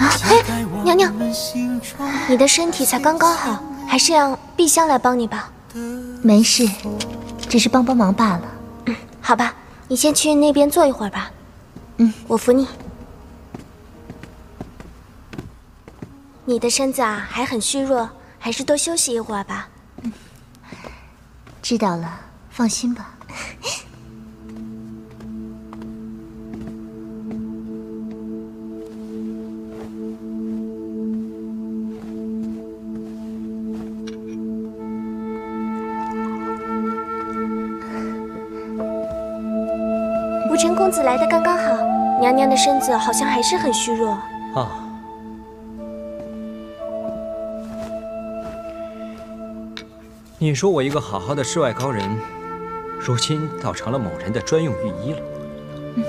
哎，娘娘，你的身体才刚刚好，还是让碧香来帮你吧。没事，只是帮帮忙罢了。嗯，好吧，你先去那边坐一会儿吧。嗯，我扶你。你的身子啊还很虚弱，还是多休息一会儿吧。嗯，知道了，放心吧。公子来的刚刚好，娘娘的身子好像还是很虚弱。啊。你说我一个好好的世外高人，如今倒成了某人的专用御医了。嗯，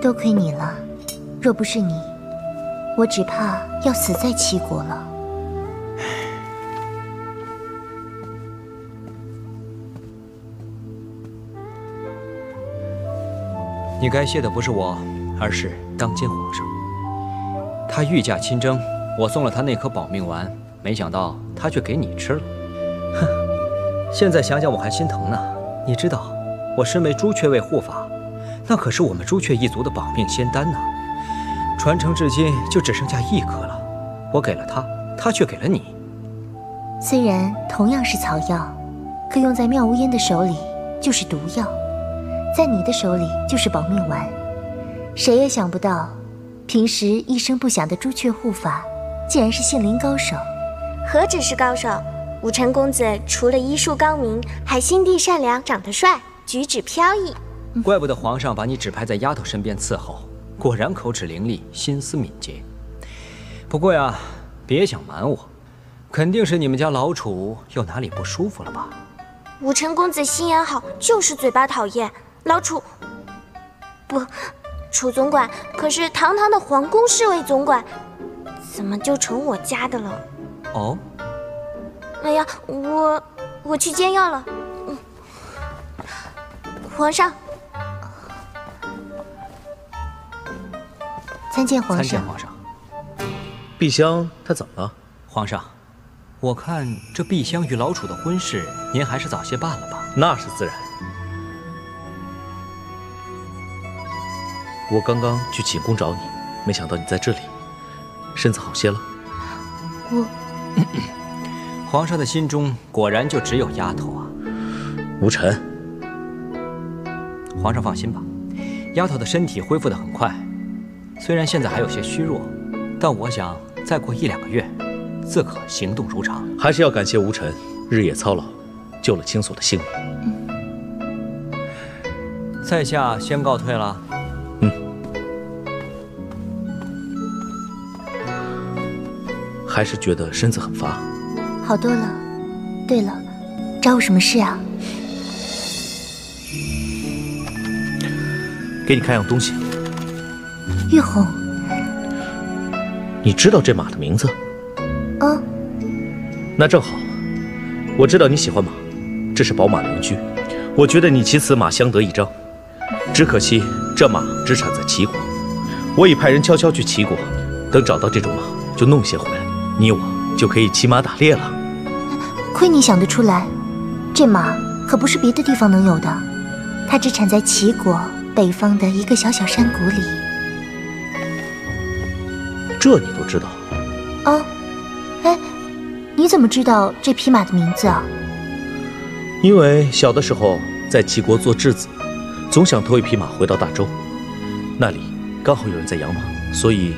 多亏你了，若不是你，我只怕要死在齐国了。你该谢的不是我，而是当今皇上。他御驾亲征，我送了他那颗保命丸，没想到他却给你吃了。哼，现在想想我还心疼呢。你知道，我身为朱雀卫护法，那可是我们朱雀一族的保命仙丹呢。传承至今就只剩下一颗了，我给了他，他却给了你。虽然同样是草药，可用在妙无烟的手里就是毒药，在你的手里就是保命丸。谁也想不到，平时一声不响的朱雀护法，竟然是杏林高手。何止是高手！武成公子除了医术高明，还心地善良，长得帅，举止飘逸。怪不得皇上把你指派在丫头身边伺候，果然口齿伶俐，心思敏捷。不过呀，别想瞒我，肯定是你们家老楚又哪里不舒服了吧？武成公子心眼好，就是嘴巴讨厌。老楚，不，楚总管可是堂堂的皇宫侍卫总管，怎么就成我家的了？哦。哎呀，我我去煎药了。嗯，皇上，参见皇上。参见皇上。碧香她怎么了？皇上，我看这碧香与老楚的婚事，您还是早些办了吧。那是自然。我刚刚去寝宫找你，没想到你在这里，身子好些了。我。皇上的心中果然就只有丫头啊，无尘。皇上放心吧，丫头的身体恢复得很快，虽然现在还有些虚弱，但我想再过一两个月，自可行动如常。还是要感谢无尘日夜操劳，救了青锁的性命。在下先告退了。还是觉得身子很乏。好多了。对了，找我什么事啊？给你看样东西。玉红，你知道这马的名字？哦。那正好，我知道你喜欢马，这是宝马良驹，我觉得你骑此马相得益彰。只可惜这马只产在齐国，我已派人悄悄去齐国，等找到这种马，就弄些回来，你我就可以骑马打猎了。亏你想得出来，这马可不是别的地方能有的，它只产在齐国北方的一个小小山谷里。这你都知道？啊，哎，你怎么知道这匹马的名字啊？因为小的时候在齐国做质子，总想偷一匹马回到大周，那里刚好有人在养马，所以。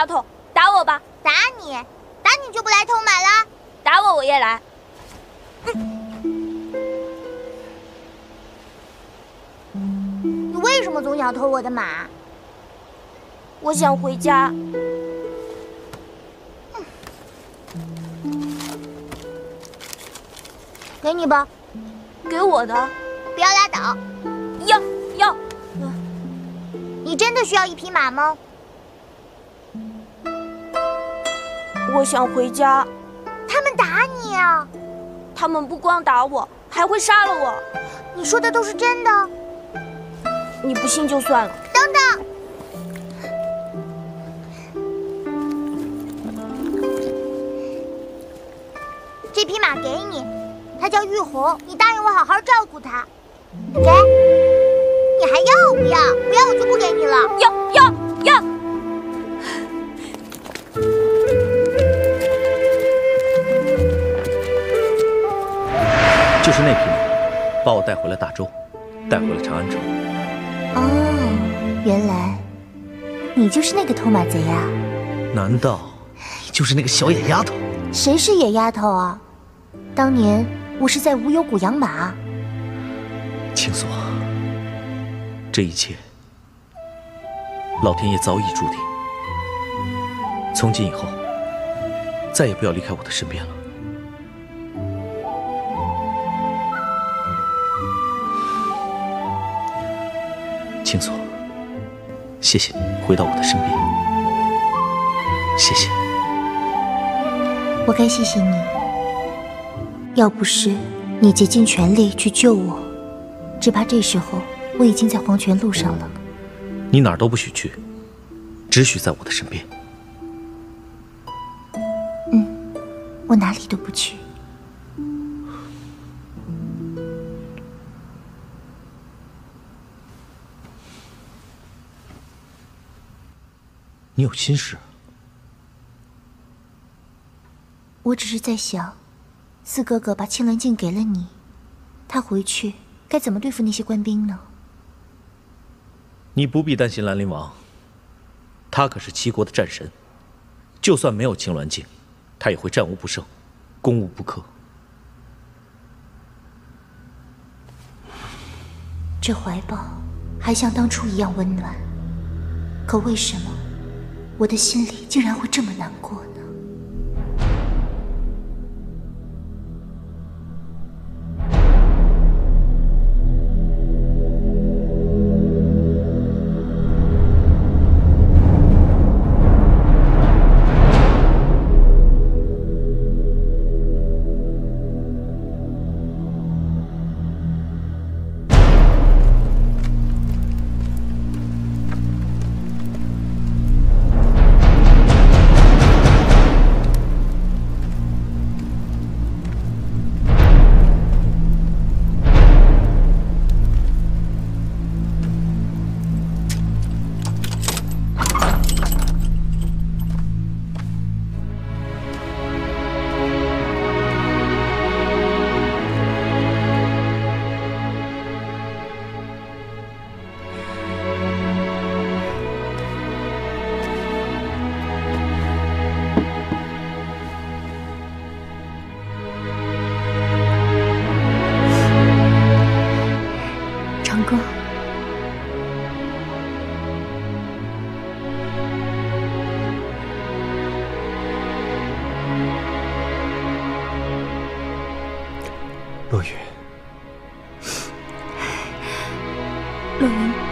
丫头，打我吧！打你，打你就不来偷马了？打我我也来。你为什么总想偷我的马？我想回家。给你吧，给我的。不要拉倒。要要。你真的需要一匹马吗？我想回家。他们打你啊！他们不光打我，还会杀了我。你说的都是真的？你不信就算了。等等，这匹马给你，它叫玉红，你答应我好好照顾它。给，你还要不要？不要我就不给你了。要！带回了大周，带回了长安城。哦，原来你就是那个偷马贼呀！难道你就是那个小野丫头？谁是野丫头啊？当年我是在无忧谷养马。青锁，这一切，老天爷早已注定。从今以后，再也不要离开我的身边了。青锁，谢谢你回到我的身边，谢谢。我该谢谢你，要不是你竭尽全力去救我，只怕这时候我已经在黄泉路上了。你哪儿都不许去，只许在我的身边。嗯我哪里都不去。你有心事？我只是在想，四哥哥把青鸾镜给了你，他回去该怎么对付那些官兵呢？你不必担心兰陵王，他可是齐国的战神，就算没有青鸾镜，他也会战无不胜，攻无不克。这怀抱还像当初一样温暖，可为什么我的心里竟然会这么难过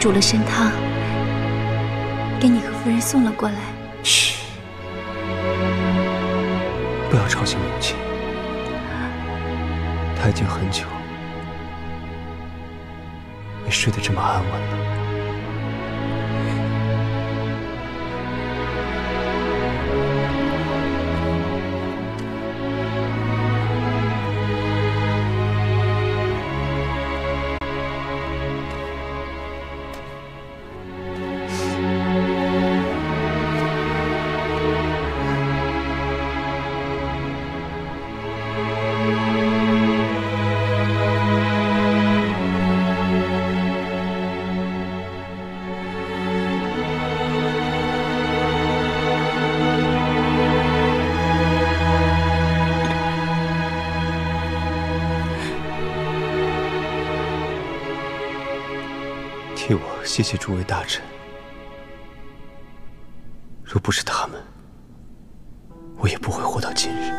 煮了参汤，给你和夫人送了过来。嘘，不要吵醒母亲，她已经很久没睡得这么安稳了。谢谢诸位大臣。若不是他们，我也不会活到今日，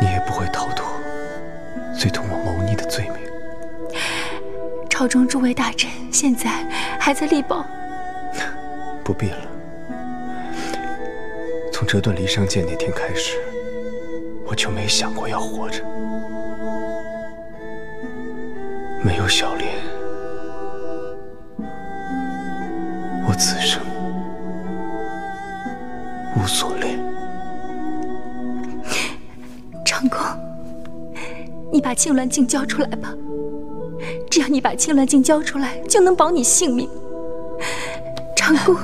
你也不会逃脱最同我谋逆的罪名。朝中诸位大臣现在还在力保，不必了。从折断离殇剑那天开始，我就没想过要活着。没有小莲，青鸾镜交出来吧。只要你把青鸾镜交出来，就能保你性命。长公，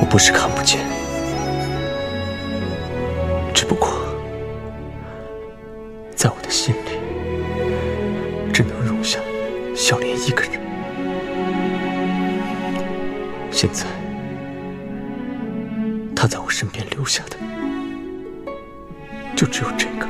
我不是看不见，只不过在我的心里，只能容下小莲一个人。现在，她在我身边留下的，就只有这个。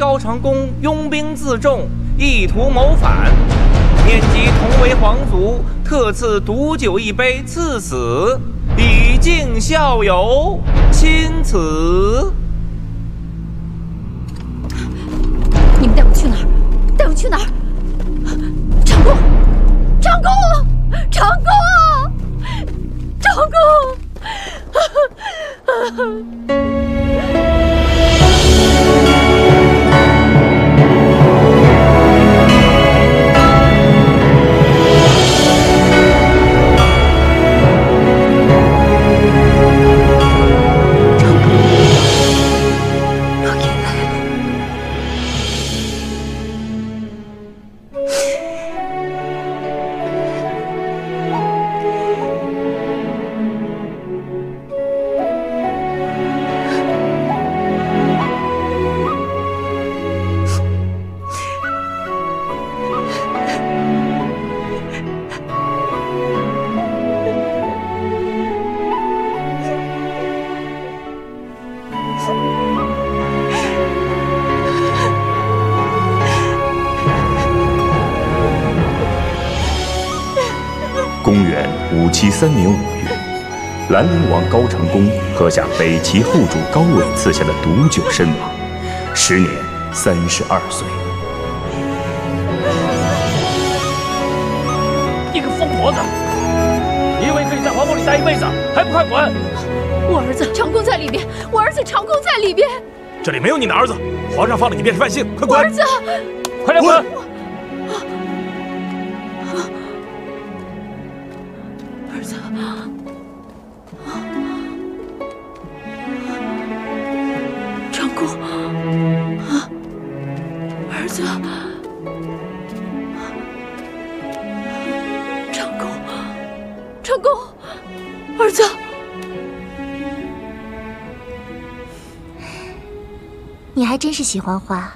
高长恭拥兵自重，意图谋反。念及同为皇族，特赐毒酒一杯赐死，以敬孝友，钦此。兰陵王高长恭喝下北齐后主高纬赐下的毒酒身亡，时年三十二岁。你个疯婆子！你以为可以在皇宫里待一辈子，还不快滚！我儿子长恭在里边，我儿子长恭在里边，这里没有你的儿子，皇上放了你便是万幸，快滚！我儿子，快点滚！是喜欢花。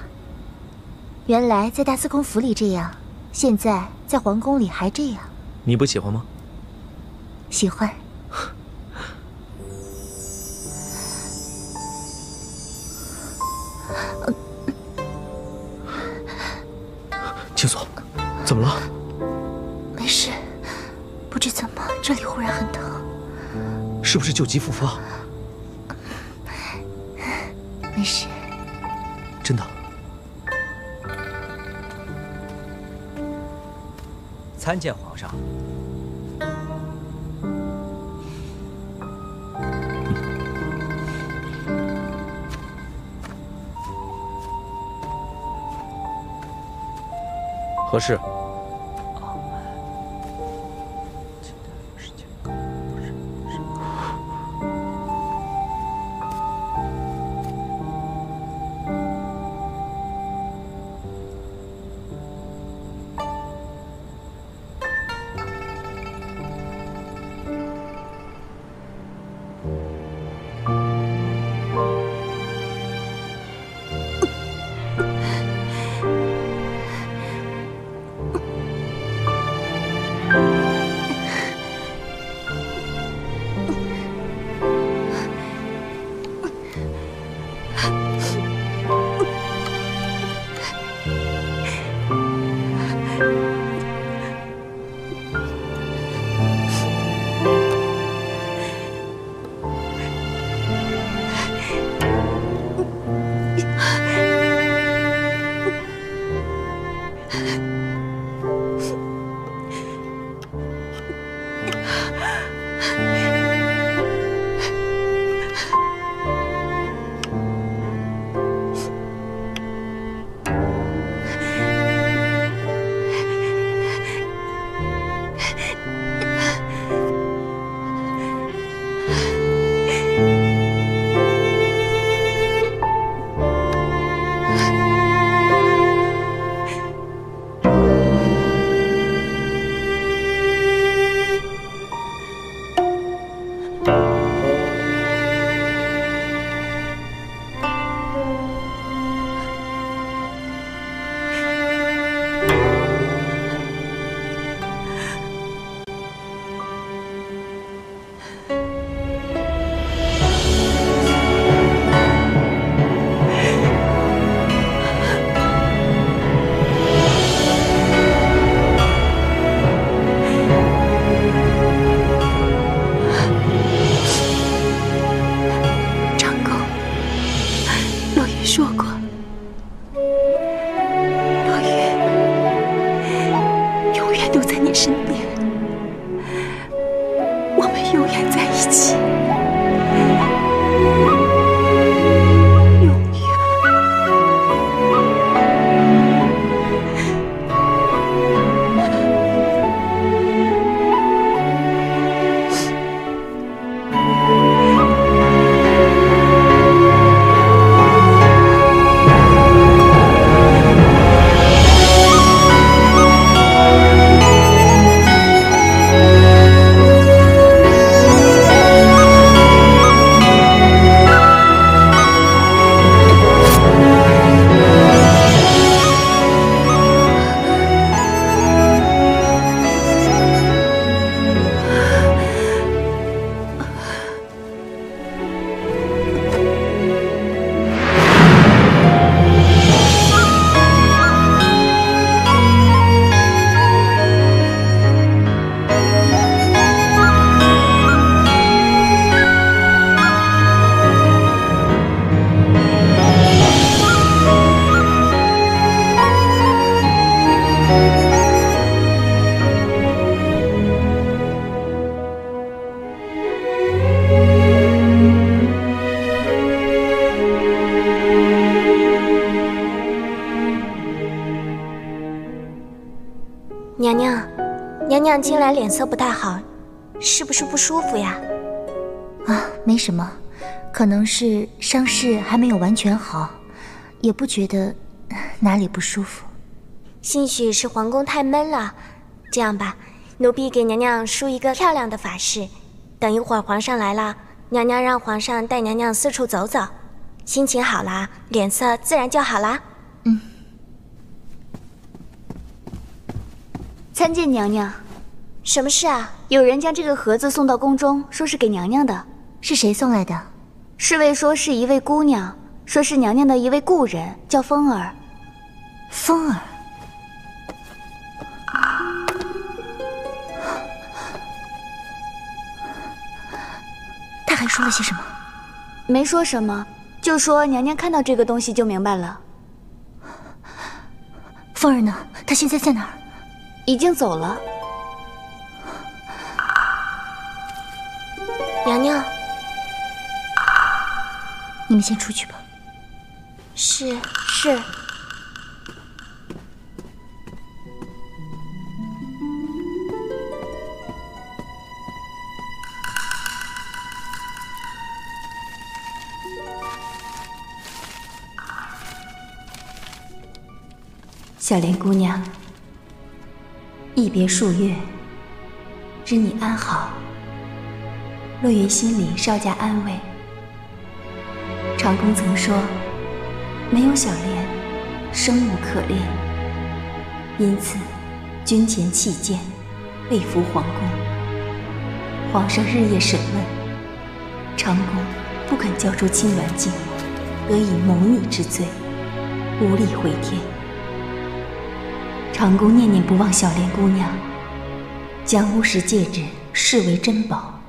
原来在大司空府里这样，现在在皇宫里还这样，你不喜欢吗？喜欢。青锁，怎么了？没事，不知怎么这里忽然很疼。是不是旧疾复发？参见皇上。何事？щеку. 是伤势还没有完全好，也不觉得哪里不舒服。兴许是皇宫太闷了。这样吧，奴婢给娘娘梳一个漂亮的发饰，等一会儿皇上来了，娘娘让皇上带娘娘四处走走，心情好了，脸色自然就好啦。嗯。参见娘娘，什么事啊？有人将这个盒子送到宫中，说是给娘娘的。是谁送来的？侍卫说是一位姑娘，说是娘娘的一位故人，叫风儿。风儿。他还说了些什么？没说什么，就说娘娘看到这个东西就明白了。风儿呢？她现在在哪儿？已经走了。娘娘。你们先出去吧。是是。小莲姑娘，一别数月，知你安好。落云心里稍加安慰。长公曾说，没有小莲，生无可恋。因此，军前弃剑，被俘皇宫。皇上日夜审问，长公不肯交出青鸾镜，得以谋逆之罪，无力回天。长公念念不忘小莲姑娘，将巫石戒指视为珍宝。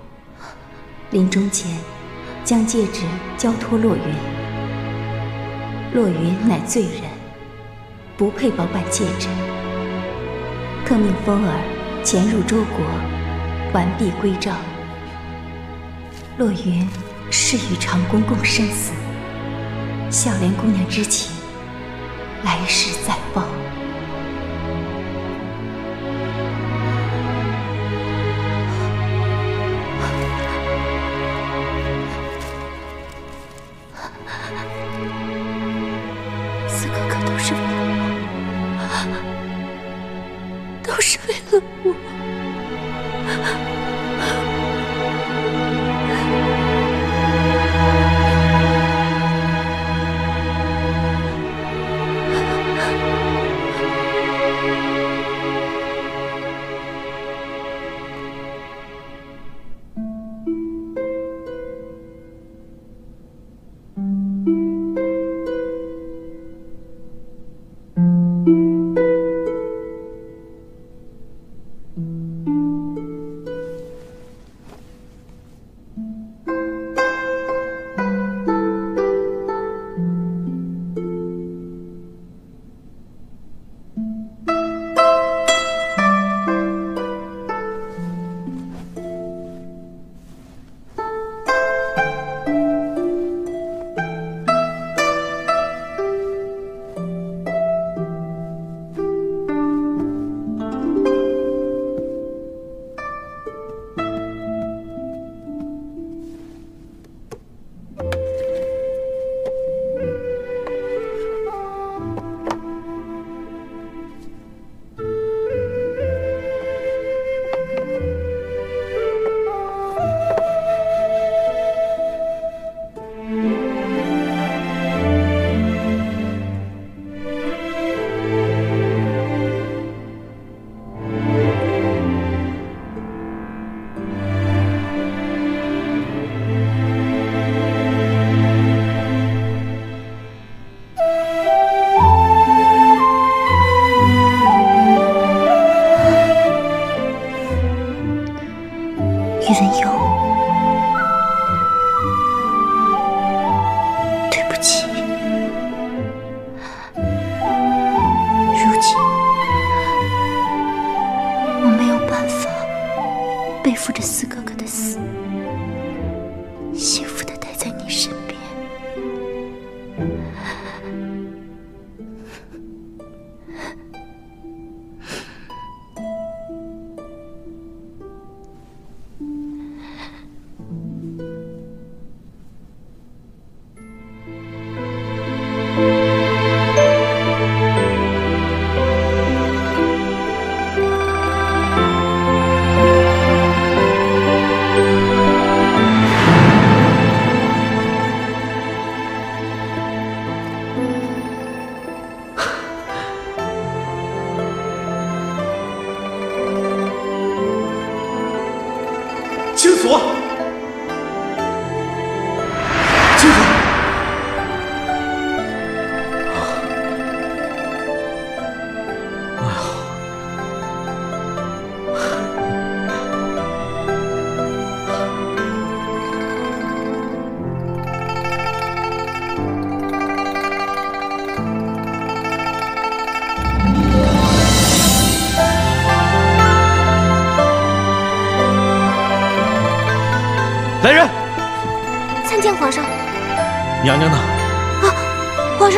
临终前。将戒指交托洛云，洛云乃罪人，不配保管戒指，特命风儿潜入周国，完璧归赵。洛云誓与长公共生死，小莲姑娘之情，来世再报。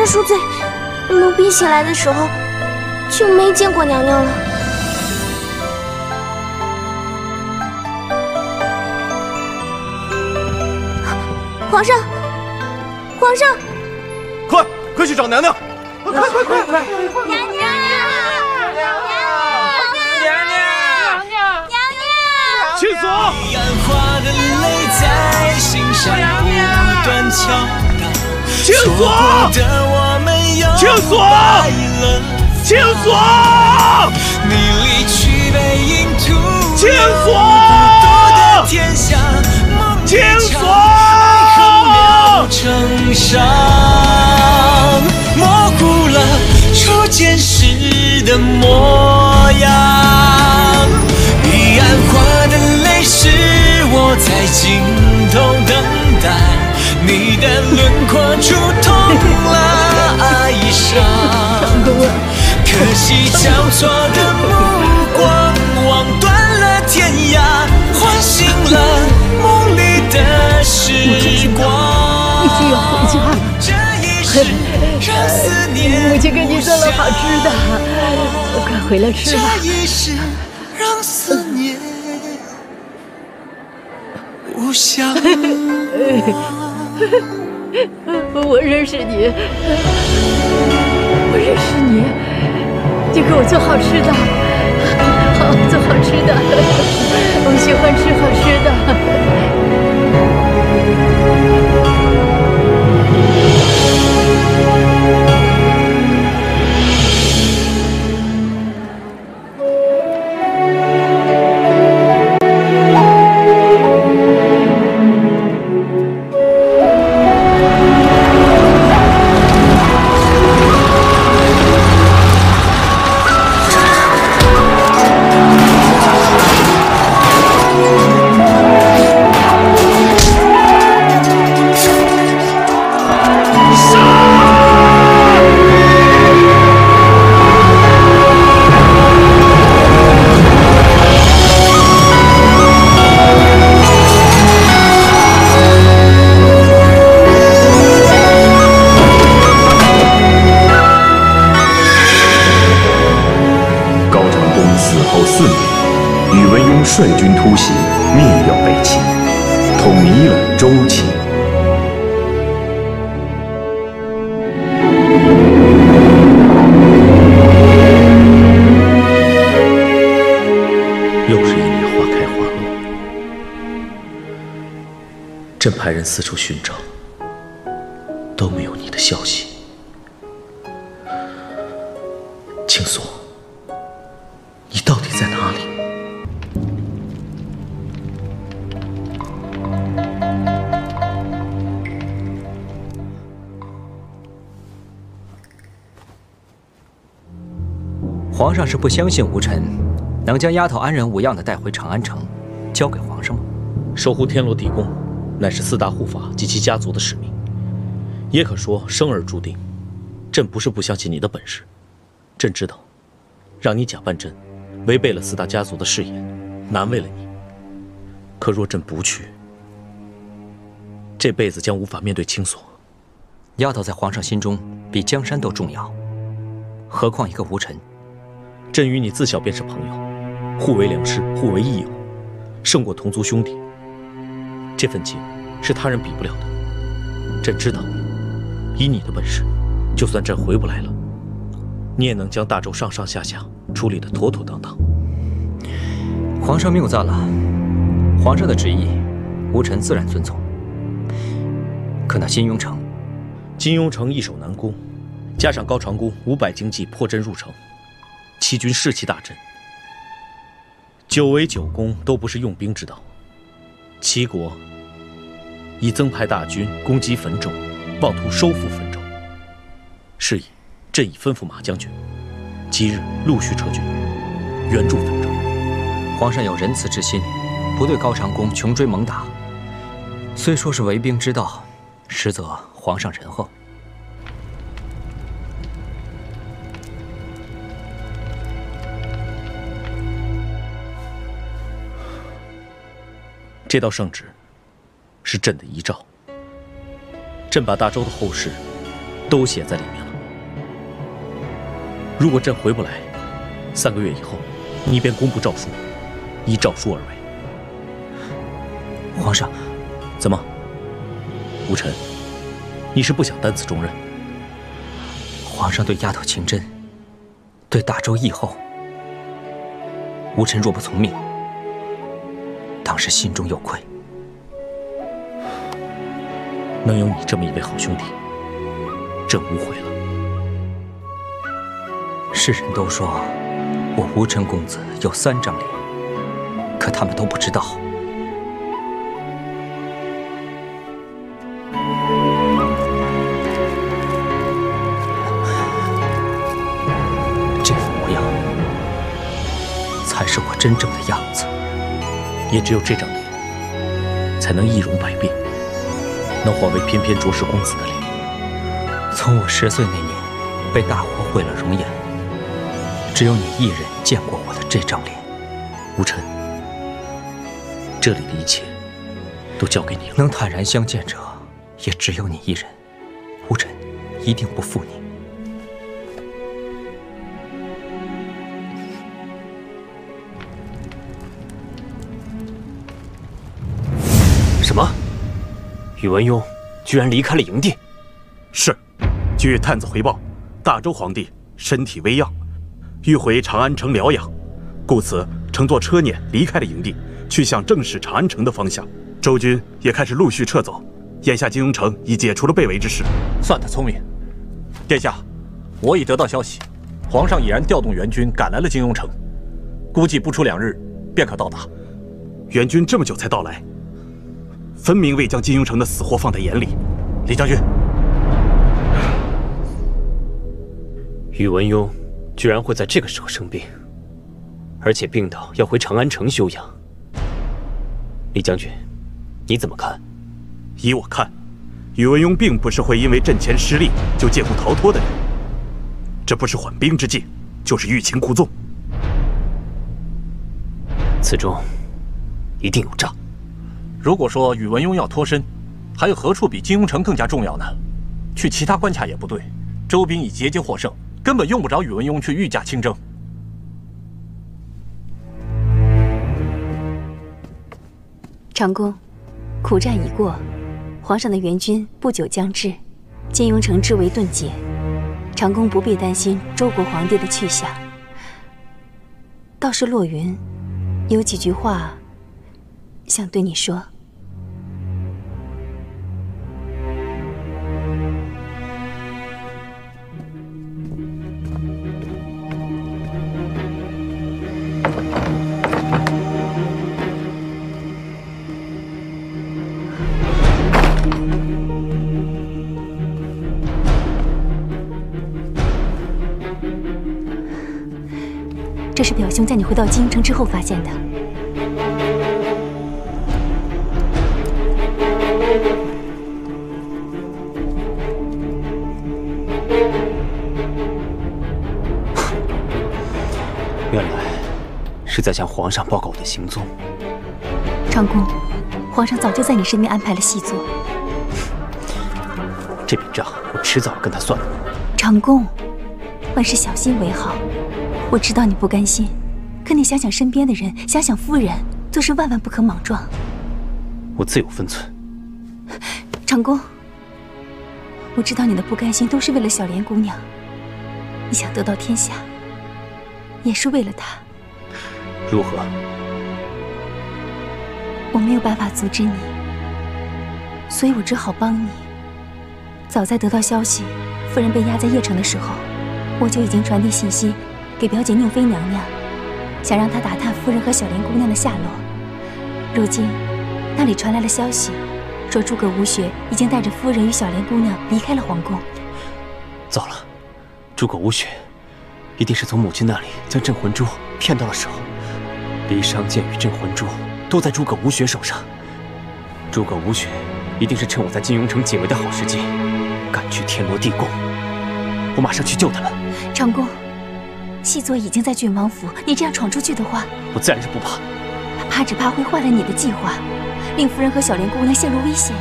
恕罪，奴婢醒来的时候就没见过娘娘了。皇上，皇上，快快去找娘娘！快快快快！娘娘，娘娘，娘娘，娘娘，青锁。青锁，青锁，青锁，青锁，青锁。成伤，模糊了初见时的模样。彼岸花的泪是我在尽头等待，你的轮廓触痛了哀伤。可惜交错的目光，望断了天涯，唤醒了梦里的时光。必须要回家了。母亲给你做了好吃的，快回来吃吧。这一世让思念。无相 我认识你，我认识你，你给我做好吃的，好做好吃的，我喜欢吃好吃的。人四处寻找，都没有你的消息。青锁，你到底在哪里？皇上是不相信吴臣能将丫头安然无恙的带回长安城，交给皇上吗？守护天罗地宫，乃是四大护法及其家族的使命，也可说生而注定。朕不是不相信你的本事，朕知道，让你假扮朕，违背了四大家族的誓言，难为了你。可若朕不去，这辈子将无法面对青锁。丫头在皇上心中比江山都重要，何况一个吴臣。朕与你自小便是朋友，互为良师，互为益友，胜过同族兄弟。这份情是他人比不了的。朕知道，以你的本事，就算朕回不来了，你也能将大周上上下下处理得妥妥当当。皇上谬赞了，皇上的旨意，吴臣自然遵从。可那金庸城，金庸城易守难攻，加上高长恭五百精骑破阵入城。齐军士气大振，久围久攻都不是用兵之道。齐国已增派大军攻击汾州，妄图收复汾州。是以，朕已吩咐马将军，即日陆续撤军，援助汾州。皇上有仁慈之心，不对高长恭穷追猛打。虽说是为兵之道，实则皇上仁厚。这道圣旨，是朕的遗诏，朕把大周的后事都写在里面了。如果朕回不来，三个月以后，你便公布诏书，依诏书而为。皇上，怎么？吴尘，你是不想担此重任？皇上对丫头情真，对大周义厚，吴尘若不从命，当时心中有愧。能有你这么一位好兄弟，朕无悔了。世人都说我吴尘公子有三张脸，可他们都不知道，这副模样才是我真正的样子。也只有这张脸，才能易容百变。能化为翩翩卓氏公子的脸。从我十岁那年被大火毁了容颜，只有你一人见过我的这张脸。吴尘，这里的一切都交给你了。能坦然相见者，也只有你一人。吴尘一定不负你。宇文邕居然离开了营地。是，据探子回报，大周皇帝身体微恙，欲回长安城疗养，故此乘坐车辇离开了营地，去向正是长安城的方向。周军也开始陆续撤走，眼下金庸城已解除了被围之势。算他聪明。殿下，我已得到消息，皇上已然调动援军赶来了金庸城，估计不出两日便可到达。援军这么久才到来。分明未将金庸城的死活放在眼里，李将军。宇文邕居然会在这个时候生病，而且病倒要回长安城休养。李将军，你怎么看？依我看，宇文邕并不是会因为阵前失利就借故逃脱的人，这不是缓兵之计，就是欲擒故纵。此中一定有诈。如果说宇文邕要脱身，还有何处比金庸城更加重要呢？去其他关卡也不对，周兵已节节获胜，根本用不着宇文邕去御驾亲征。长公，苦战已过，皇上的援军不久将至，金庸城之围顿解，长公不必担心周国皇帝的去向。倒是洛云，有几句话。想对你说，表兄在你回到金庸城之后发现的。原来是在向皇上报告我的行踪。长公，皇上早就在你身边安排了细作。这笔账我迟早要跟他算。长公，万事小心为好。我知道你不甘心，可你想想身边的人，想想夫人，做事万万不可莽撞。我自有分寸。长公，我知道你的不甘心都是为了小莲姑娘，你想得到天下，也是为了她。如何？我没有办法阻止你，所以我只好帮你。早在得到消息夫人被压在邺城的时候，我就已经传递信息给表姐宁妃娘娘，想让她打探夫人和小莲姑娘的下落。如今那里传来了消息，说诸葛无雪已经带着夫人与小莲姑娘离开了皇宫。糟了，诸葛无雪一定是从母亲那里将镇魂珠骗到了手。离殇剑与镇魂珠都在诸葛无雪手上，诸葛无雪一定是趁我在金庸城解围的好时机，赶去天罗地宫。我马上去救他们。长公，细作已经在郡王府你这样闯出去的话我自然是不怕。怕只怕会坏了你的计划令夫人和小莲姑娘陷入危险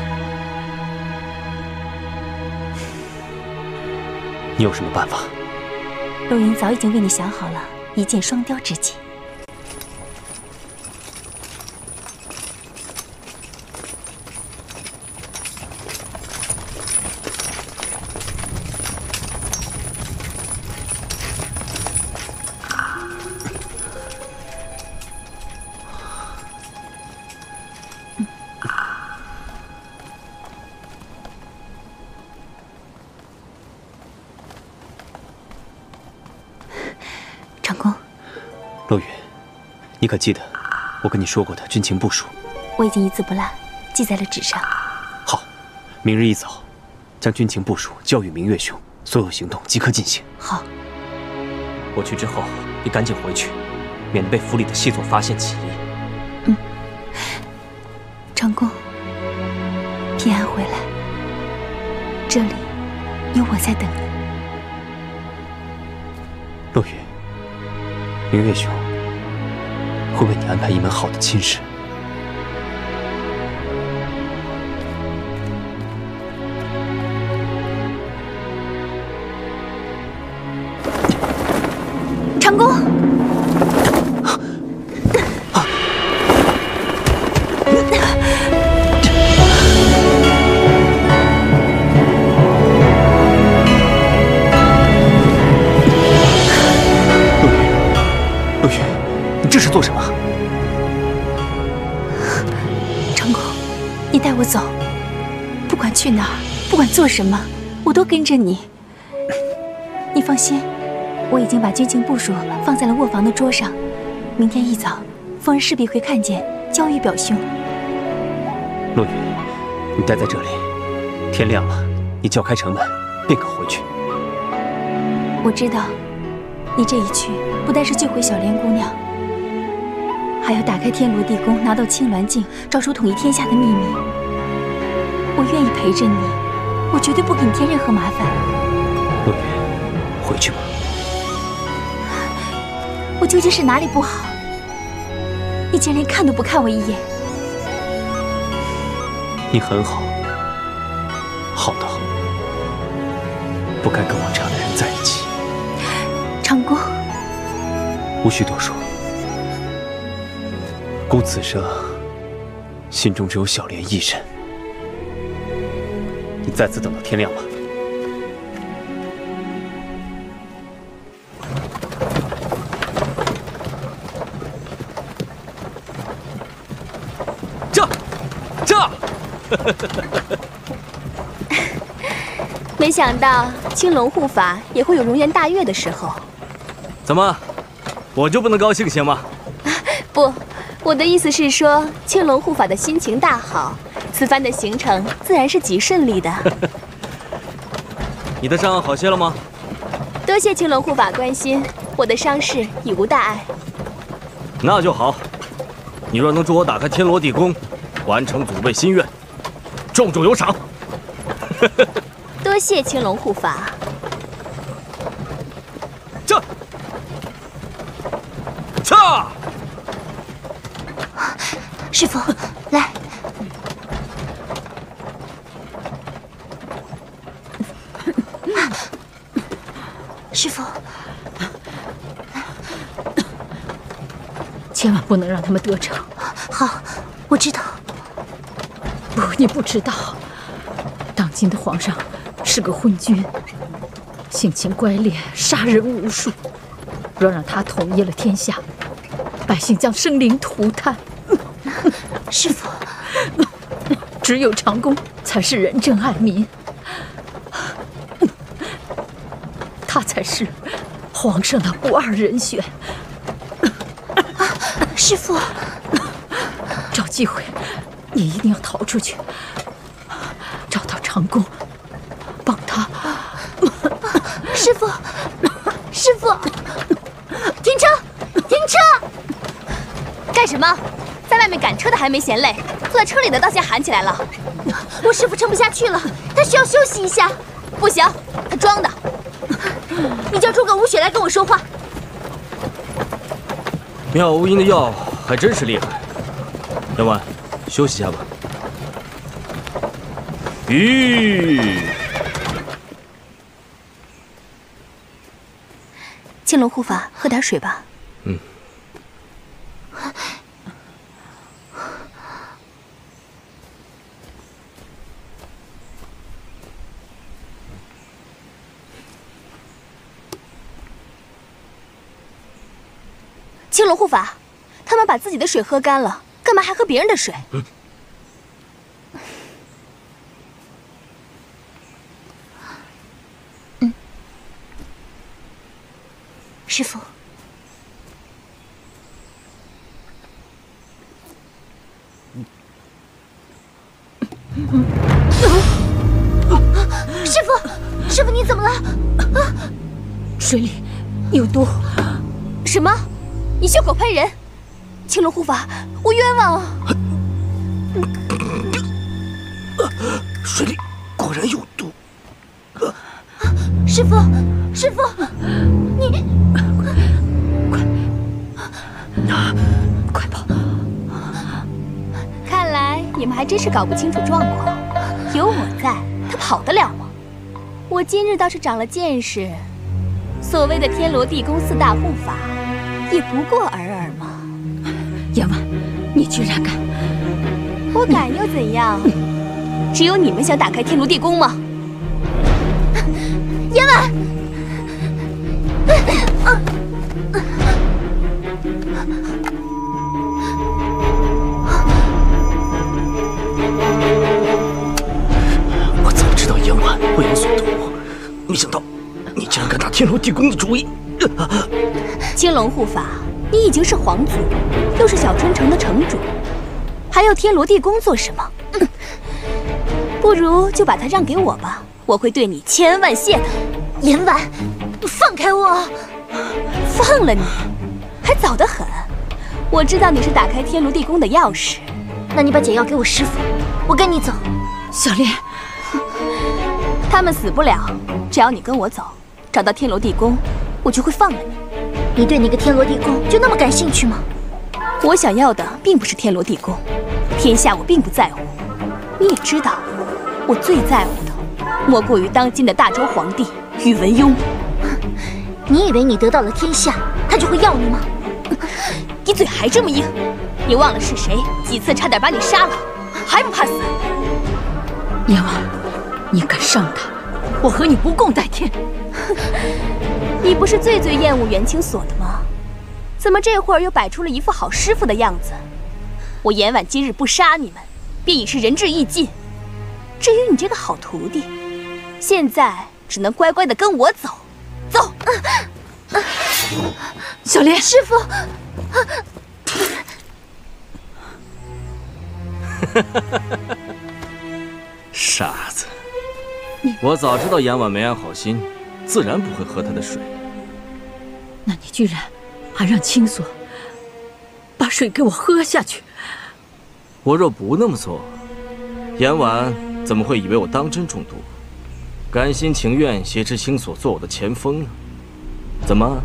你有什么办法？陆云早已经为你想好了一箭双雕之计。你可记得我跟你说过的军情部署？我已经一字不落记在了纸上。好，明日一早，将军情部署交与明月兄，所有行动即刻进行。好，我去之后，你赶紧回去，免得被府里的细作发现起疑。嗯长公，平安回来，这里有我在等你。洛云，明月兄会为你安排一门好的亲事。做什么，我都跟着你。你放心，我已经把军情部署放在了卧房的桌上，明天一早，风儿势必会看见，交与表兄。洛云，你待在这里，天亮了，你叫开城门，便可回去。我知道，你这一去，不但是救回小莲姑娘，还要打开天罗地宫，拿到青鸾镜，找出统一天下的秘密。我愿意陪着你，我绝对不给你添任何麻烦。洛云，回去吧。我究竟是哪里不好？你竟然连看都不看我一眼。你很好，好的好，不该跟我这样的人在一起。长公，无需多说，孤此生心中只有小莲一人。你在此等到天亮吧。驾，驾！没想到青龙护法也会有容颜大悦的时候。怎么，我就不能高兴些吗？不，我的意思是说，青龙护法的心情大好，此番的行程自然是极顺利的。你的伤好些了吗？多谢青龙护法关心，我的伤势已无大碍。那就好。你若能助我打开天罗地宫，完成祖辈心愿，重重有赏。多谢青龙护法。驾！驾！师傅，来，师傅，千万不能让他们得逞。好，我知道。不，你不知道，当今的皇上是个昏君，性情乖戾，杀人无数。若让他统一了天下，百姓将生灵涂炭。师傅，只有长公才是仁政爱民，他才是皇上的不二人选。师傅，找机会，你一定要逃出去，找到长工，帮他。师傅，师傅，停车，停车！干什么？在外面赶车的还没嫌累，坐在车里的倒先喊起来了。我师傅撑不下去了，他需要休息一下。不行，他装的。你叫诸葛无雪来跟我说话。妙无音的药还真是厉害。杨婉，休息一下吧。咦。青龙护法，喝点水吧。把自己的水喝干了，干嘛还喝别人的水？嗯，师傅，师傅，师傅你怎么了？啊，水里有毒。什么？你血口喷人！青龙护法，我冤枉啊！水里果然有毒。师傅，师傅，你快快跑！看来你们还真是搞不清楚状况。有我在，他跑得了吗？我今日倒是长了见识。所谓的天罗地宫四大护法，也不过尔阎王，你居然敢！我敢又怎样？只有你们想打开天罗地宫吗？阎王！我早知道阎王会有所图，没想到你竟然敢打天罗地宫的主意！青龙护法，你已经是皇族，又是小春城的城主，还要天罗地宫做什么？不如就把它让给我吧，我会对你千恩万谢的。阎王，放开我！放了你，还早得很。我知道你是打开天罗地宫的钥匙，那你把解药给我师傅，我跟你走。小莲，他们死不了，只要你跟我走，找到天罗地宫，我就会放了你。你对那个天罗地宫就那么感兴趣吗？我想要的并不是天罗地宫，天下我并不在乎。你也知道，我最在乎的莫过于当今的大周皇帝宇文邕。你以为你得到了天下，他就会要你吗？你嘴还这么硬！你忘了是谁几次差点把你杀了，还不怕死？阎王，你敢伤他，我和你不共戴天！你不是最最厌恶元清锁的吗？怎么这会儿又摆出了一副好师傅的样子？我阎婉今日不杀你们，便已是仁至义尽。至于你这个好徒弟，现在只能乖乖的跟我走，走。小莲，师傅。傻子！我早知道阎婉没安好心，自然不会喝他的水。那你居然还让青锁把水给我喝下去？我若不那么做，阎婉怎么会以为我当真中毒，甘心情愿挟持青锁做我的前锋呢？怎么，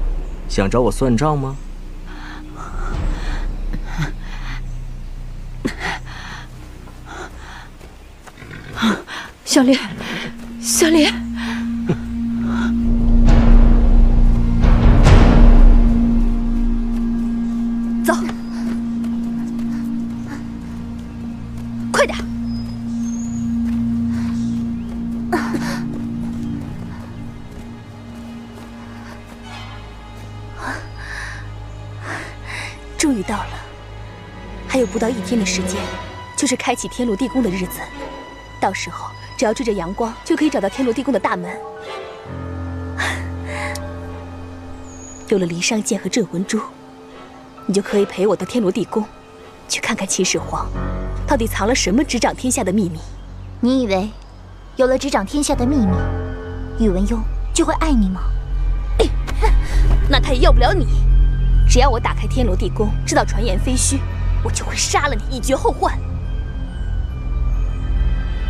想找我算账吗？小莲，小莲，有不到一天的时间，就是开启天罗地宫的日子，到时候。只要追着阳光，就可以找到天罗地宫的大门。有了离殇剑和镇魂珠，你就可以陪我到天罗地宫，去看看秦始皇到底藏了什么执掌天下的秘密。你以为有了执掌天下的秘密，宇文邕就会爱你吗？那他也要不了你。只要我打开天罗地宫，知道传言非虚，我就会杀了你，以绝后患。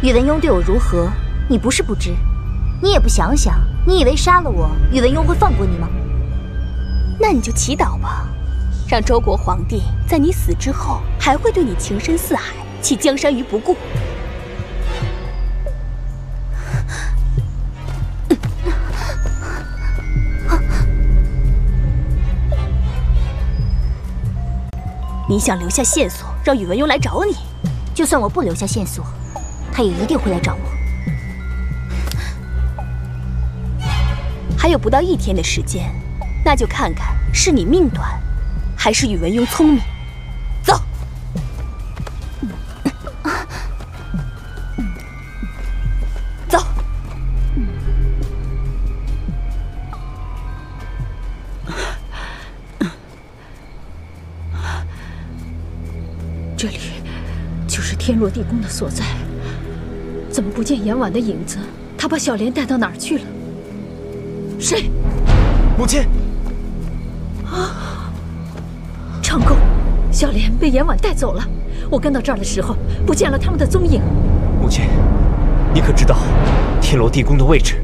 宇文邕对我如何，你不是不知，你也不想想，你以为杀了我，宇文邕会放过你吗？那你就祈祷吧，让周国皇帝在你死之后还会对你情深似海，弃江山于不顾。你想留下线索，让宇文邕来找你？就算我不留下线索，他也一定会来找我。还有不到一天的时间，那就看看是你命短，还是宇文邕聪明。的所在，怎么不见严婉的影子？他把小莲带到哪儿去了？谁？母亲。啊！长工，小莲被严婉带走了。我跟到这儿的时候，不见了他们的踪影。母亲，你可知道天罗地宫的位置？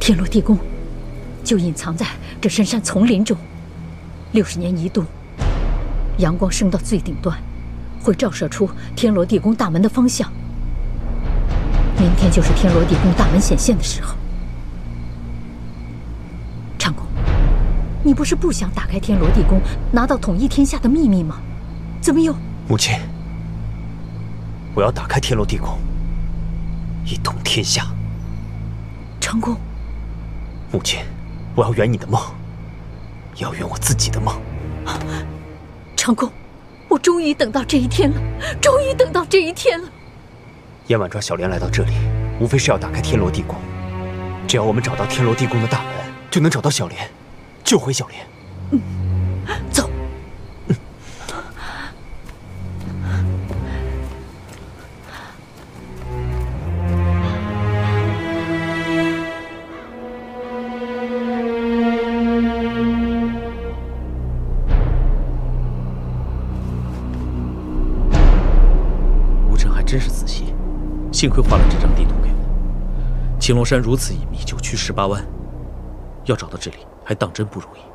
天罗地宫就隐藏在这深山丛林中，六十年一度，阳光升到最顶端，会照射出天罗地宫大门的方向。明天就是天罗地宫大门显现的时候。长公，你不是不想打开天罗地宫，拿到统一天下的秘密吗？怎么又……母亲，我要打开天罗地宫，一统天下。长公，母亲，我要圆你的梦，也要圆我自己的梦。长公，我终于等到这一天了，终于等到这一天了。燕婉抓小莲来到这里，无非是要打开天罗地宫。只要我们找到天罗地宫的大门，就能找到小莲，救回小莲。嗯，走。幸亏画了这张地图给我。青龙山如此隐秘，九曲十八弯，要找到这里还当真不容易。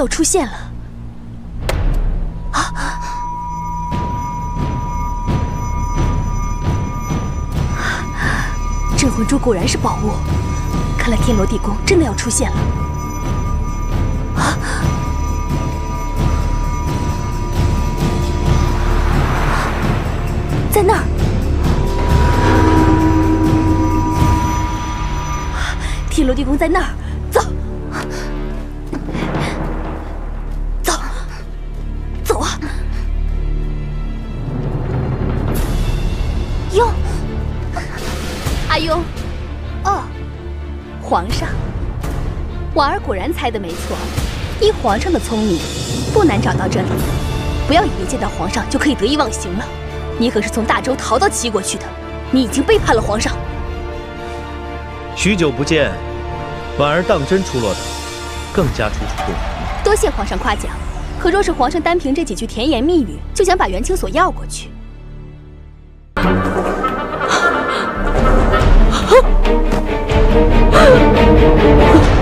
要出现了。啊！镇魂珠果然是宝物，看来天罗地宫真的要出现了。啊！在那儿。天罗地宫在那儿，果然猜的没错，依皇上的聪明，不难找到这里。不要以为见到皇上就可以得意忘形了，你可是从大周逃到齐国去的，你已经背叛了皇上。许久不见。婉儿当真出落的更加楚楚动人。多谢皇上夸奖，可若是皇上单凭这几句甜言蜜语就想把元清锁要过去，长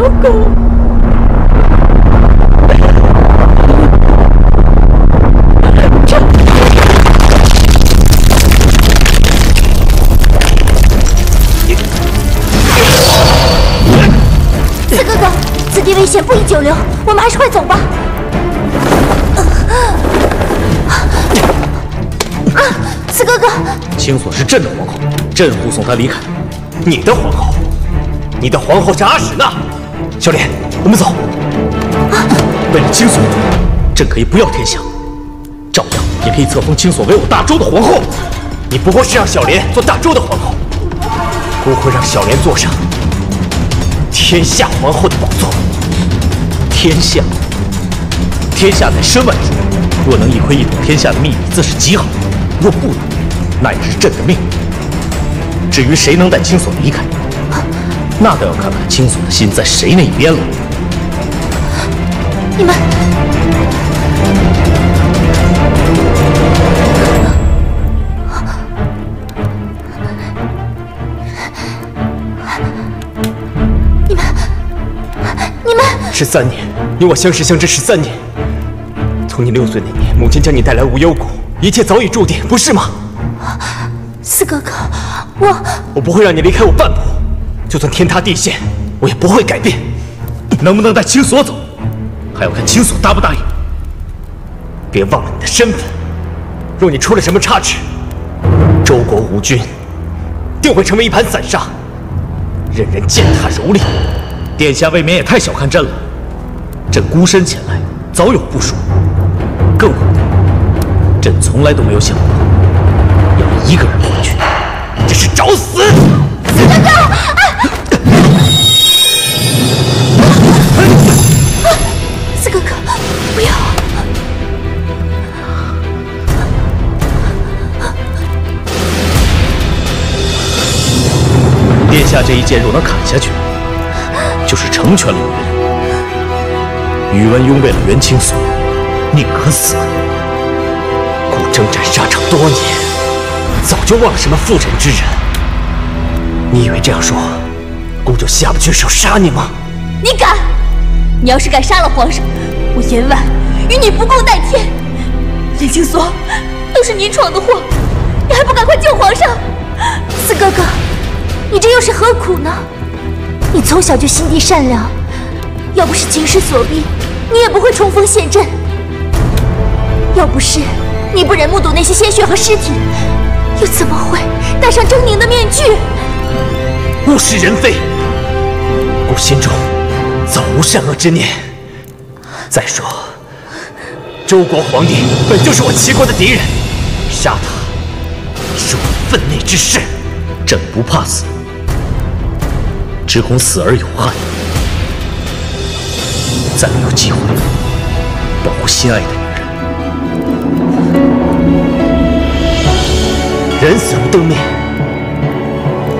长公。危险不宜久留，我们还是快走吧。啊，四哥哥，青锁是朕的皇后，朕护送她离开。你的皇后，你的皇后是阿史那。小莲，我们走。为了青锁，朕可以不要天下，照样也可以册封青锁为我大周的皇后。你不过是让小莲做大周的皇后，不会让小莲坐上天下皇后的宝座。天下，天下乃身外之物，若能一窥一统天下的秘密，自是极好；若不能，那也是朕的命。至于谁能带青锁离开，那倒要看看青锁的心在谁那一边了。你们，你们，你们，十三年，你我相识相知十三年。从你六岁那年，母亲将你带来无忧谷，一切早已注定，不是吗？四哥哥，我我不会让你离开我半步，就算天塌地陷，我也不会改变。能不能带青锁走，还要看青锁答不答应。别忘了你的身份，若你出了什么差池，周国无君定会成为一盘散沙，任人践踏蹂躏。殿下未免也太小看朕了。朕孤身前来，早有部署。更何况，朕从来都没有想过要一个人回去，这是找死！四哥哥，四哥哥，不要！殿下这一剑若能砍下去，就是成全了宇文。宇文邕为了袁青锁，宁可死。孤征战沙场多年，早就忘了什么妇人之仁。你以为这样说，孤就下不去手杀你吗？你敢！你要是敢杀了皇上，我严婉与你不共戴天。严青锁，都是你闯的祸，你还不赶快救皇上！四哥哥，你这又是何苦呢？你从小就心地善良，要不是情势所逼，你也不会冲锋陷阵。要不是你不忍目睹那些鲜血和尸体，又怎么会戴上狰狞的面具？物是人非，我心中早无善恶之念。再说，周国皇帝本就是我齐国的敌人，杀他是我分内之事。朕不怕死，只恐死而有憾。再没有机会保护心爱的女人。人死如灯灭，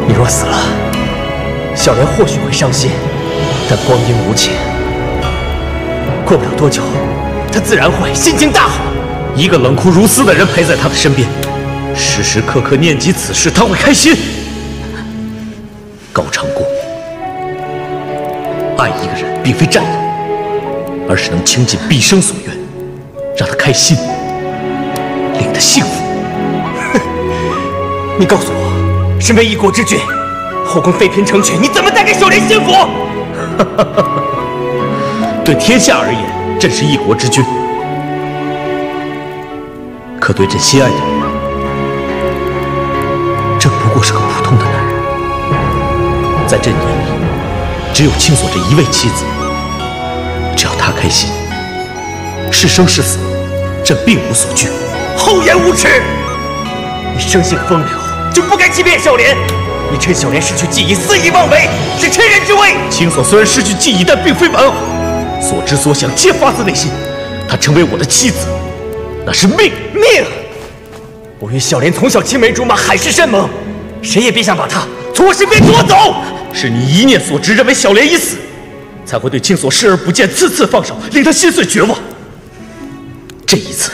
你若死了，小莲或许会伤心，但光阴无情，过不了多久，她自然会心情大好。一个冷酷如斯的人陪在她的身边，时时刻刻念及此事，她会开心。高长恭，爱一个人并非占有，而是能倾尽毕生所愿，让他开心，令他幸福。哼！你告诉我，身为一国之君，后宫妃嫔成群，你怎么带给小莲幸福？对天下而言，朕是一国之君；可对朕心爱的人，朕不过是个普通的男人。在朕眼里，只有青锁这一位妻子。只要她开心，是生是死，朕并无所惧。厚颜无耻！你生性风流，就不该欺骗小莲。你趁小莲失去记忆，肆意妄为，是趁人之危。青锁虽然失去记忆，但并非玩偶，所知所想皆发自内心。她成为我的妻子，那是命命。我与小莲从小青梅竹马，海誓山盟，谁也别想把她从我身边夺走。是你一念所知，认为小莲已死，才会对青锁视而不见，次次放手，令她心碎绝望。这一次，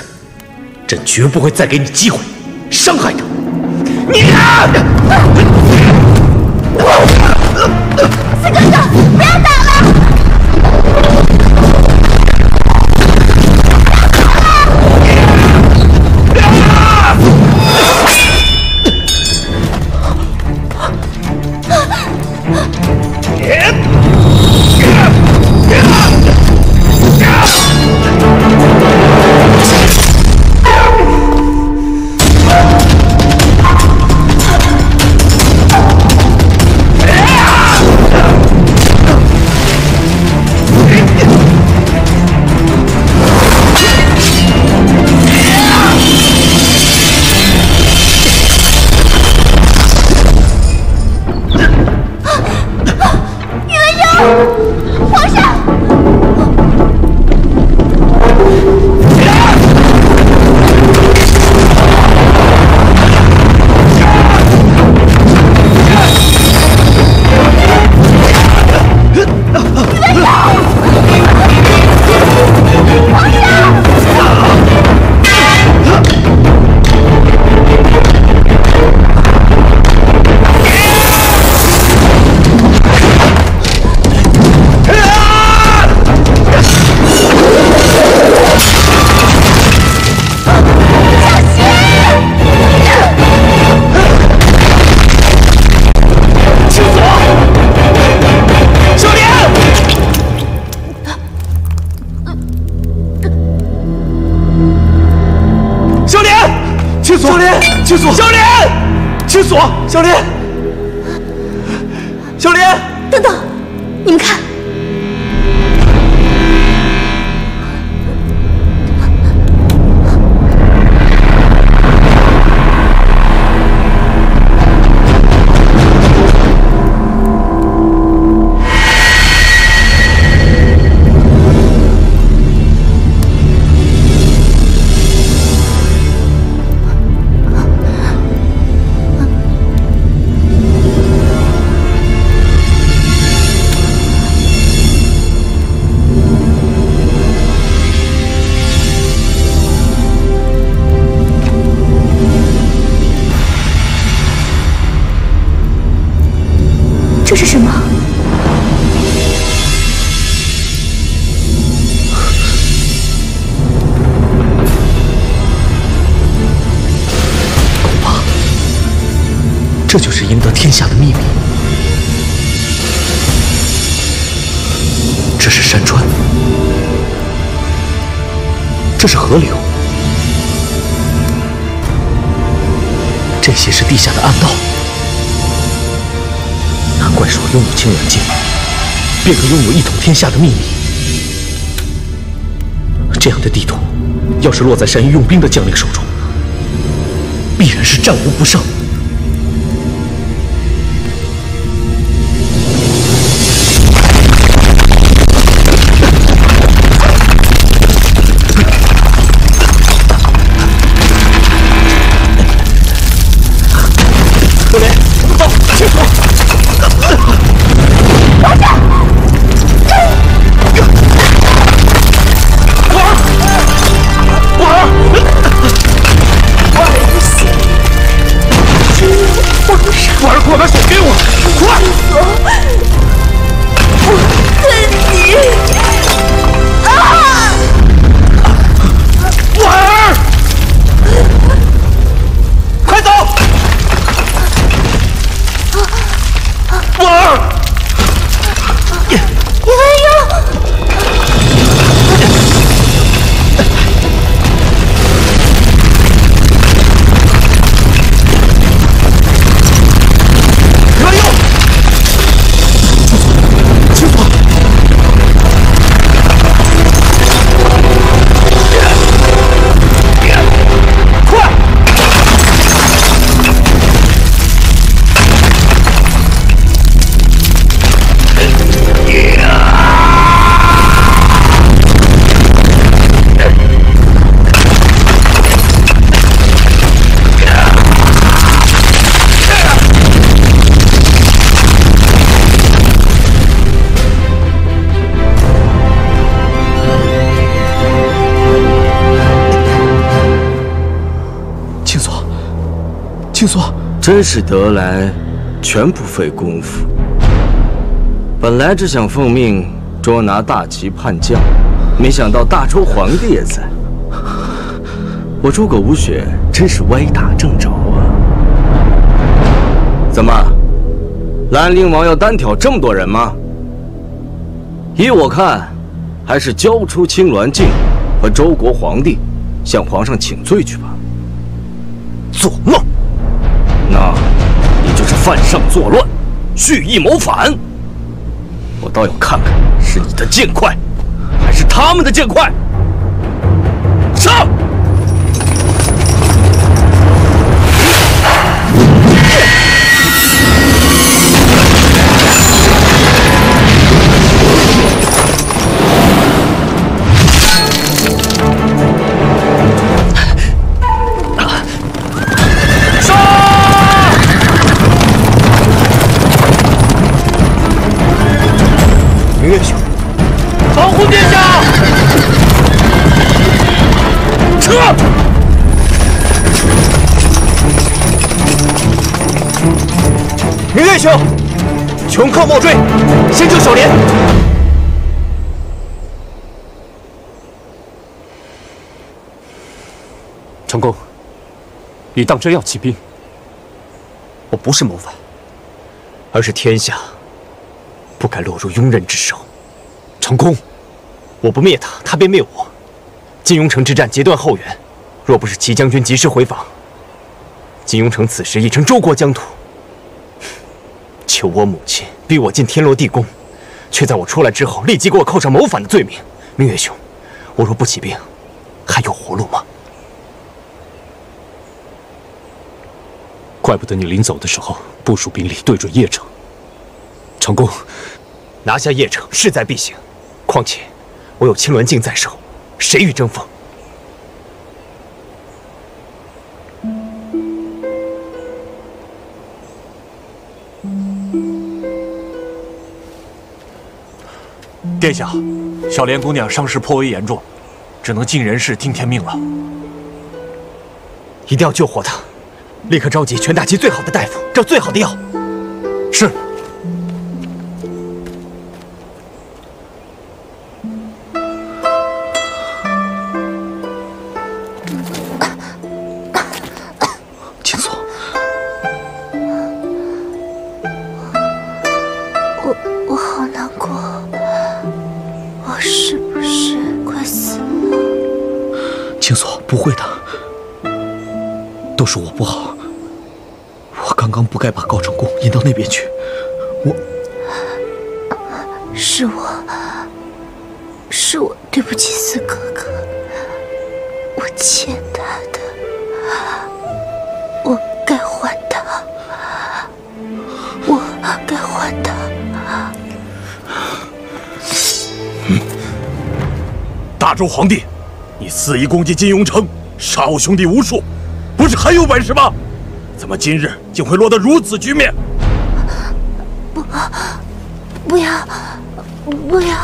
朕绝不会再给你机会伤害她。你青锁，小莲，小莲，等等，你们看，天下的秘密。这样的地图，要是落在善于用兵的将领手中，必然是战无不胜。真是得来全不费功夫。本来只想奉命捉拿大齐叛将，没想到大周皇帝也在。我诸葛无雪真是歪打正着啊！怎么，兰陵王要单挑这么多人吗？依我看，还是交出青鸾镜和周国皇帝，向皇上请罪去吧。做梦！作乱，蓄意谋反。我倒要看看是你的剑快，还是他们的剑快。上！明月兄，穷寇莫追，先救小莲。成功，你当真要起兵？我不是谋反，而是天下不该落入庸人之手。成功，我不灭他，他便灭我。金庸城之战截断后援，若不是齐将军及时回防，金庸城此时已成周国疆土。求我母亲逼我进天罗地宫，却在我出来之后立即给我扣上谋反的罪名。明月兄，我若不起兵，还有活路吗？怪不得你临走的时候部署兵力对准邺城。成功，拿下邺城势在必行。况且我有青鸾镜在手，谁与争锋？殿下，小莲姑娘伤势颇为严重，只能尽人事听天命了。一定要救活她，立刻召集全大齐最好的大夫，找最好的药。是。他的，我该还他，我该还他。大周皇帝，你肆意攻击金庸城，杀我兄弟无数，不是很有本事吗？怎么今日竟会落得如此局面？不，不要，不要！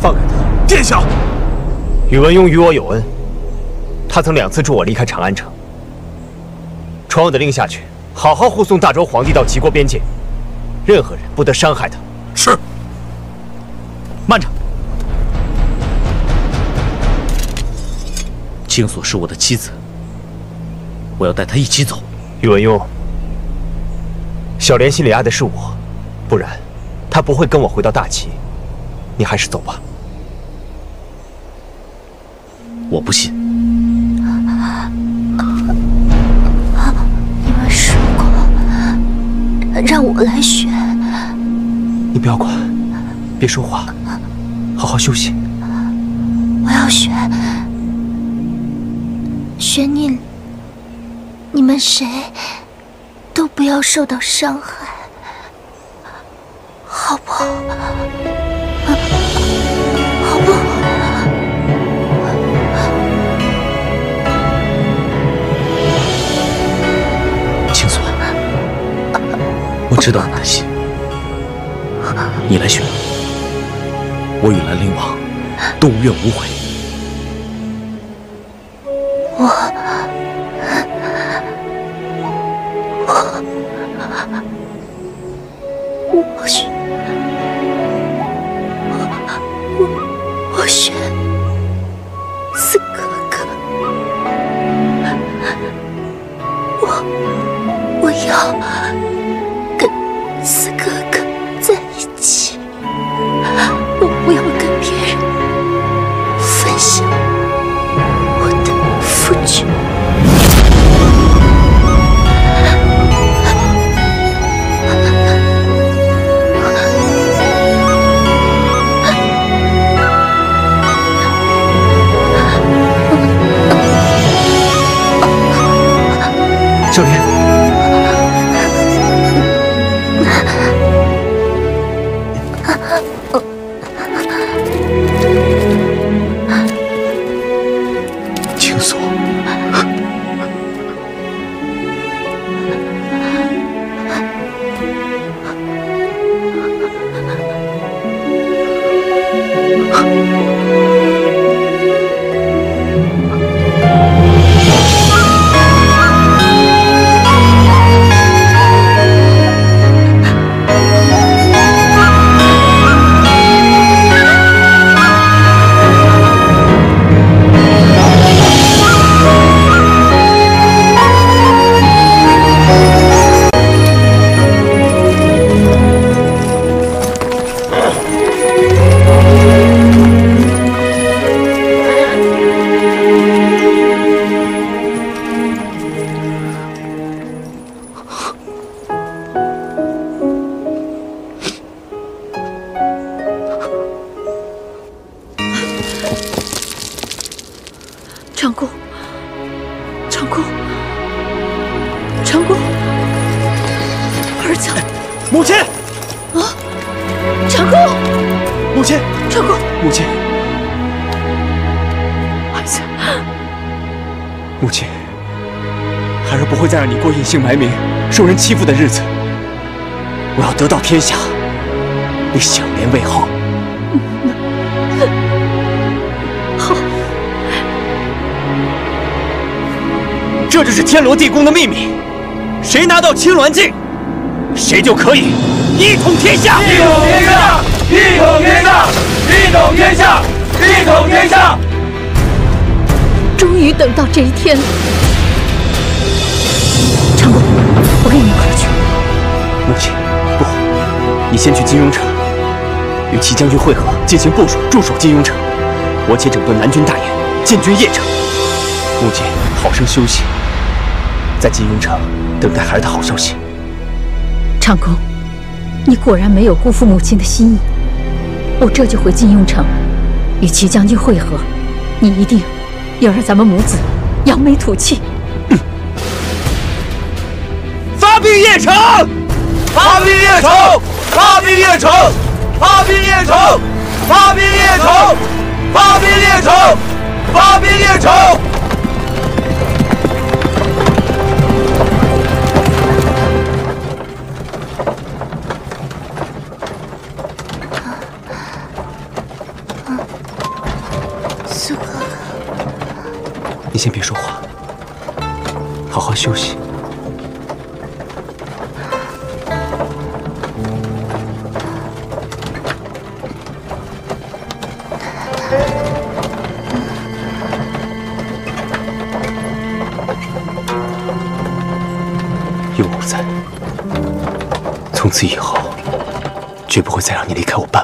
放开他！殿下，宇文邕与我有恩，他曾两次助我离开长安城。传我的令下去，好好护送大周皇帝到齐国边界，任何人不得伤害他。是。慢着，青锁是我的妻子，我要带她一起走。宇文邕，小莲心里爱的是我，不然她不会跟我回到大齐。你还是走吧。我不信。你们说过让我来选，你不要管，别说话，好好休息。我要选，选你，你们谁都不要受到伤害，知道你的心，你来选，我与兰陵王都无怨无悔。姓埋名、受人欺负的日子。我要得到天下，你享年为后。好，这就是天罗地宫的秘密，谁拿到青鸾镜，谁就可以一统天下。一统天下，一统天下，一统天下，一统天下。终于等到这一天了，母亲，不，你先去金庸城，与齐将军会合，进行部署，驻守金庸城。我且整顿南军大营，进军邺城。母亲，好生休息，在金庸城等待孩儿的好消息。长公，你果然没有辜负母亲的心意。我这就回金庸城，与齐将军会合。你一定要让咱们母子扬眉吐气。发兵邺城！发兵邺城！发兵邺城！发兵邺城！发兵邺城！发兵邺城！发兵邺城！苏哥哥，你先别说话，好好休息。从此以后，绝不会再让你离开我半步。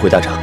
回答者。